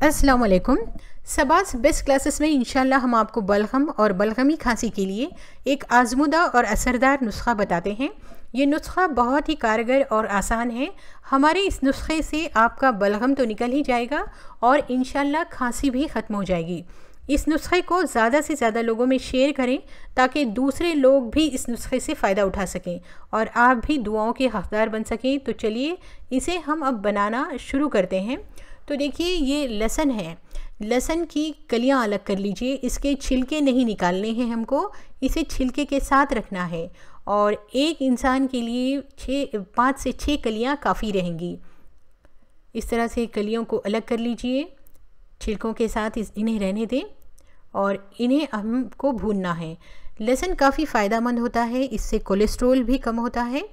अस्सलाम वालेकुम सबास best classes में इंशाल्लाह हम आपको बलगम और बलगमी खांसी के लिए एक आजमुदा और असरदार नुस्खा बताते हैं। ये नुस्खा बहुत ही कारगर और आसान है। हमारे इस नुस्खे से आपका बलगम तो निकल ही जाएगा और इन खांसी भी ख़त्म हो जाएगी। इस नुस्खे को ज़्यादा से ज़्यादा लोगों में शेयर करें ताकि दूसरे लोग भी इस नुस्खे से फ़ायदा उठा सकें और आप भी दुआओं के हकदार बन सकें। तो चलिए, इसे हम अब बनाना शुरू करते हैं। तो देखिए, ये लहसन है। लहसन की कलियाँ अलग कर लीजिए। इसके छिलके नहीं निकालने हैं हमको। इसे छिलके के साथ रखना है और एक इंसान के लिए छः पाँच से छः कलियाँ काफ़ी रहेंगी। इस तरह से कलियों को अलग कर लीजिए। छिलकों के साथ इन्हें रहने दें और इन्हें हमको भूनना है। लहसुन काफ़ी फ़ायदा मंद होता है इससे कोलेस्ट्रोल भी कम होता है।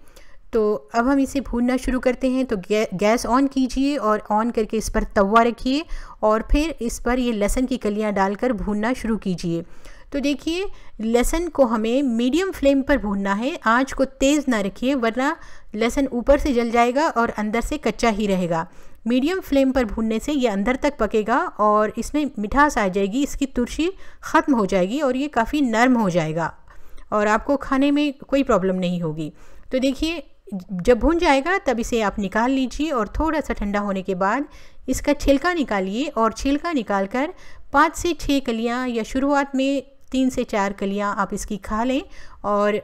तो अब हम इसे भूनना शुरू करते हैं तो गै, गैस ऑन कीजिए और ऑन करके इस पर तवा रखिए और फिर इस पर ये लहसन की कलियाँ डालकर भूनना शुरू कीजिए। तो देखिए लहसन को हमें मीडियम फ्लेम पर भूनना है आँच को तेज़ ना रखिए वरना लहसन ऊपर से जल जाएगा और अंदर से कच्चा ही रहेगा। मीडियम फ्लेम पर भूनने से ये अंदर तक पकेगा और इसमें मिठास आ जाएगी, इसकी तुरशी ख़त्म हो जाएगी और ये काफ़ी नरम हो जाएगा और आपको खाने में कोई प्रॉब्लम नहीं होगी। तो देखिए, जब भून जाएगा तब इसे आप निकाल लीजिए और थोड़ा सा ठंडा होने के बाद इसका छिलका निकालिए और छिलका निकाल कर पाँच से छः कलियाँ या शुरुआत में तीन से चार कलियाँ आप इसकी खा लें और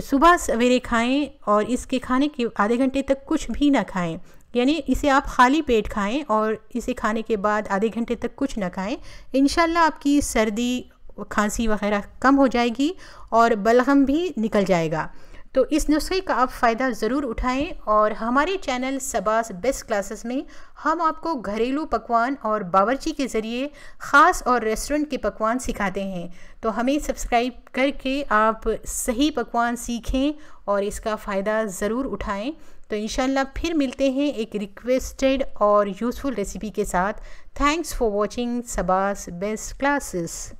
सुबह सवेरे खाएँ और इसके खाने के आधे घंटे तक कुछ भी ना खाएँ। यानी इसे आप खाली पेट खाएँ और इसे खाने के बाद आधे घंटे तक कुछ ना खाएँ। इन आपकी सर्दी, खांसी वगैरह कम हो जाएगी और बलगम भी निकल जाएगा। तो इस नुस्खे का आप फ़ायदा ज़रूर उठाएँ और हमारे चैनल सबास बेस्ट क्लासेस में हम आपको घरेलू पकवान और बावर्ची के ज़रिए ख़ास और रेस्टोरेंट के पकवान सिखाते हैं। तो हमें सब्सक्राइब करके आप सही पकवान सीखें और इसका फ़ायदा ज़रूर उठाएँ। तो इन फिर मिलते हैं एक रिक्वेस्टेड और यूज़फुल रेसिपी के साथ। थैंक्स फॉर वॉचिंग सबास बेस्ट क्लासेस।